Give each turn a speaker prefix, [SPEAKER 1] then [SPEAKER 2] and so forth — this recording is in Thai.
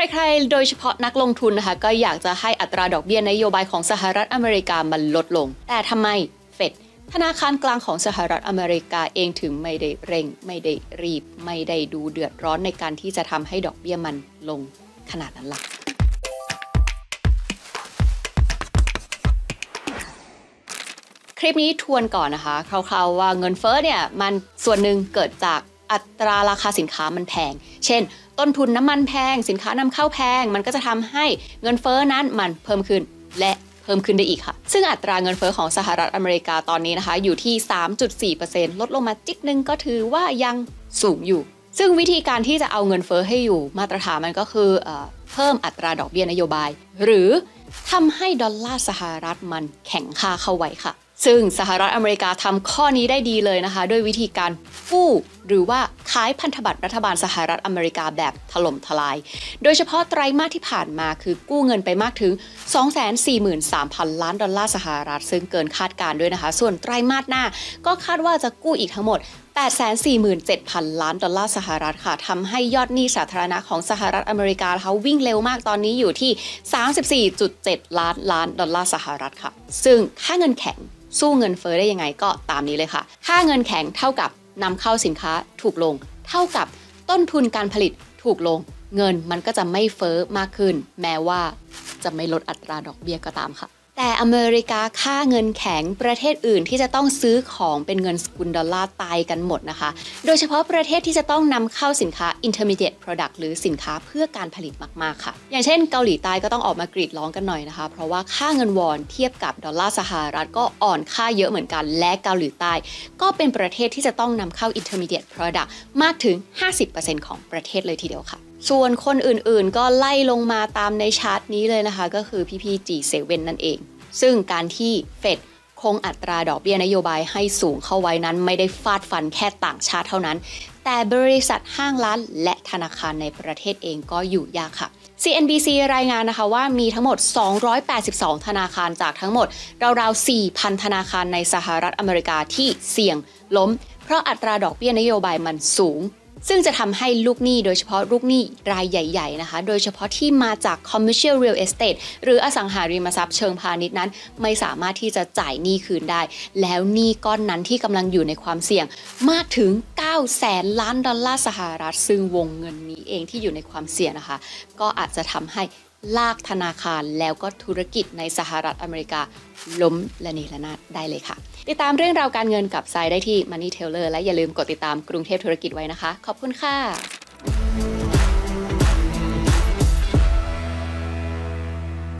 [SPEAKER 1] ใครๆ โดยเฉพาะนักลงทุนนะคะ ก็อยากจะให้อัตราดอกเบี้ยนโยบายของสหรัฐอเมริกามันลดลง แต่ทำไมเฟดธนาคารกลางของสหรัฐอเมริกาเองถึงไม่ได้เร่ง ไม่ได้รีบ ไม่ได้ดูเดือดร้อนในการที่จะทำให้ดอกเบี้ยมันลงขนาดนั้นล่ะคลิปนี้ทวนก่อนนะคะคร่าวๆว่าเงินเฟ้อเนี่ยมันส่วนหนึ่งเกิดจาก อัตราราคาสินค้ามันแพง เช่น ต้นทุนน้ำมันแพง สินค้านำเข้าแพง มันก็จะทำให้เงินเฟ้อนั้นมันเพิ่มขึ้นและเพิ่มขึ้นได้อีกค่ะ ซึ่งอัตราเงินเฟ้อของสหรัฐอเมริกาตอนนี้นะคะ อยู่ที่ 3.4%ลดลงมาจิกนึงก็ถือว่ายังสูงอยู่ ซึ่งวิธีการที่จะเอาเงินเฟ้อให้อยู่มาตรฐานมันก็คือเออเพิ่มอัตราดอกเบี้ยนโยบาย หรือทำให้ดอลลาร์สหรัฐมันแข็งค่าเข้าไว้ค่ะ ซึ่งสหรัฐอเมริกาทำข้อนี้ได้ดีเลยนะคะ ด้วยวิธีการกู้หรือว่าขายพันธบัตรรัฐบาลสหรัฐอเมริกาแบบถล่มทลาย โดยเฉพาะไตรมาสที่ผ่านมาคือกู้เงินไปมากถึง 243,000 ล้านดอลลาร์สหรัฐ ซึ่งเกินคาดการ์ด้วยนะคะ ส่วนไตรมาสหน้าก็คาดว่าจะกู้อีกทั้งหมด 847,000 ล้านดอลลาร์สหรัฐค่ะทำให้ยอดหนี้สาธารณะของสหรัฐอเมริกาเขาวิ่งเร็วมากตอนนี้อยู่ที่ 34.7 ล้านล้านดอลลาร์สหรัฐค่ะ ซึ่งค่าเงินแข็งสู้เงินเฟ้อได้ยังไงก็ตามนี้เลยค่ะ ค่าเงินแข็งเท่ากับนำเข้าสินค้าถูกลง เท่ากับต้นทุนการผลิตถูกลง เงินมันก็จะไม่เฟ้อมากขึ้น แม้ว่าจะไม่ลดอัตราดอกเบี้ยก็ตามค่ะ แต่อเมริกาค่าเงินแข็งประเทศอื่นที่จะต้องซื้อของเป็นเงินสกุลดอลลาร์ตายกันหมดนะคะ โดยเฉพาะประเทศที่จะต้องนำเข้าสินค้า intermediate product หรือสินค้าเพื่อการผลิตมาก ๆ ค่ะ อย่างเช่นเกาหลีใต้ก็ต้องออกมากรีดร้องกันหน่อยนะคะ เพราะว่าค่าเงินวอนเทียบกับดอลลาร์สหรัฐก็อ่อนค่าเยอะเหมือนกัน และเกาหลีใต้ ก็เป็นประเทศที่จะต้องนำเข้า intermediate product มากถึง 50%ของประเทศเลยทีเดียวค่ะ ส่วนคนอื่นๆ ก็ไล่ลงมาตามในชาร์ตนี้เลยนะคะ ก็คือพี่พีจีเซเว่นนั่นเอง ซึ่งการที่เฟดคงอัตราดอกเบี้ยนโยบายให้สูงเข้าไว้นั้น ไม่ได้ฟาดฟันแค่ต่างชาติเท่านั้น แต่บริษัทห้างร้านและธนาคารในประเทศเองก็อยู่ยากค่ะ CNBC รายงานนะคะว่ามีทั้งหมด 282 ธนาคารจากทั้งหมด ราวๆ 4,000 ธนาคารในสหรัฐอเมริกาที่เสี่ยงล้ม เพราะอัตราดอกเบี้ยนโยบายมันสูง ซึ่งจะทำให้ลูกหนี้โดยเฉพาะลูกหนี้รายใหญ่ ๆ นะคะ โดยเฉพาะที่มาจาก commercial real estate หรืออสังหาริมทรัพย์เชิงพาณิชย์นั้น ไม่สามารถที่จะจ่ายหนี้คืนได้ แล้วหนี้ก้อนนั้นที่กำลังอยู่ในความเสี่ยง มากถึง 9 แสนล้านดอลลาร์สหรัฐ ซึ่งวงเงินนี้เองที่อยู่ในความเสี่ยงนะคะ ก็อาจจะทำให้ ลากธนาคารแล้วก็ธุรกิจในสหรัฐอเมริกาล้มละเนระนาดได้เลยค่ะ ติดตามเรื่องราวการเงินกับทรายได้ที่ Money Teller และอย่าลืมกดติดตามกรุงเทพธุรกิจไว้นะคะ ขอบคุณค่ะ